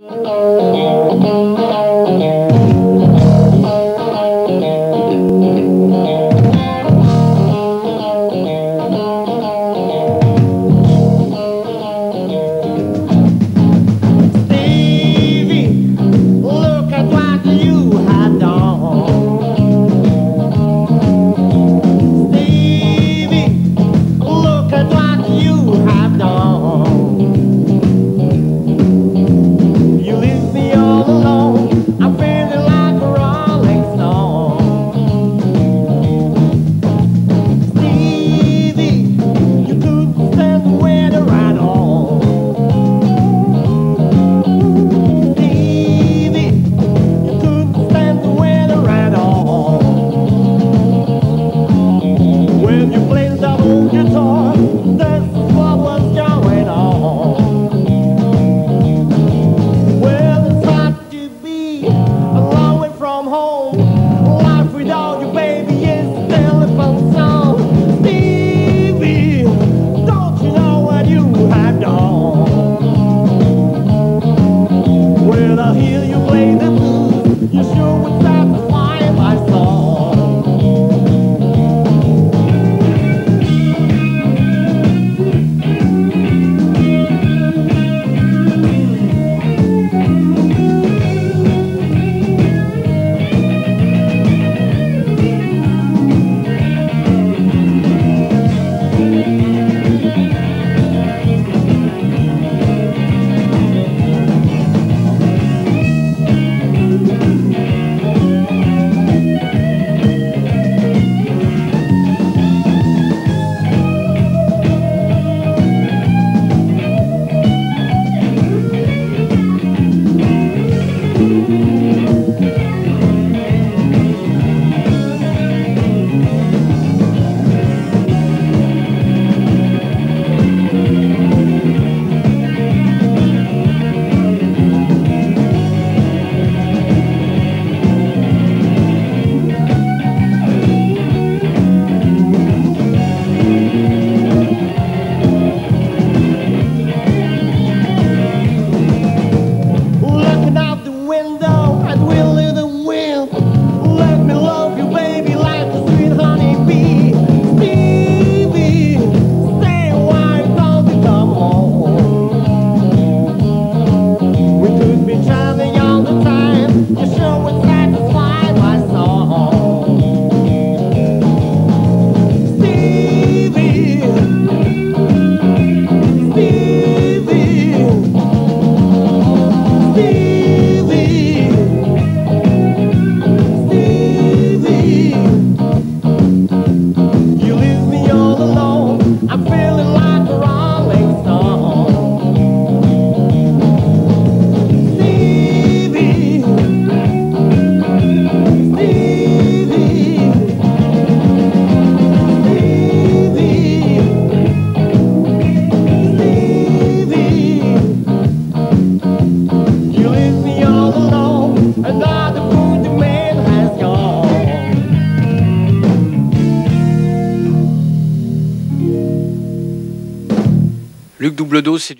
Stevie, play the Luc Doubledos, c'est